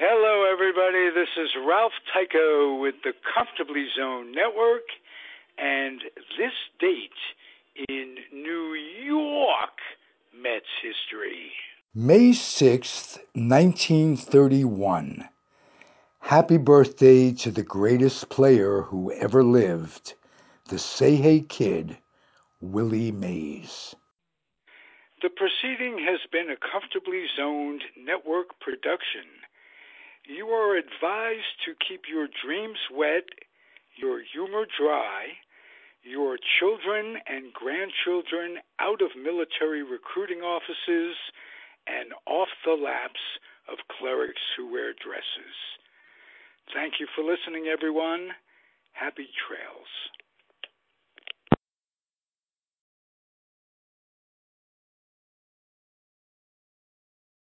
Hello, everybody. This is Ralph Tyko with the Comfortably Zone Network, and this date in New York Mets history. May 6th, 1931. Happy birthday to the greatest player who ever lived, the Say Hey Kid, Willie Mays. The proceeding has been a comfortably zoned network production. You are advised to keep your dreams wet, your humor dry, your children and grandchildren out of military recruiting offices and off the laps of clerics who wear dresses. Thank you for listening, everyone. Happy trails.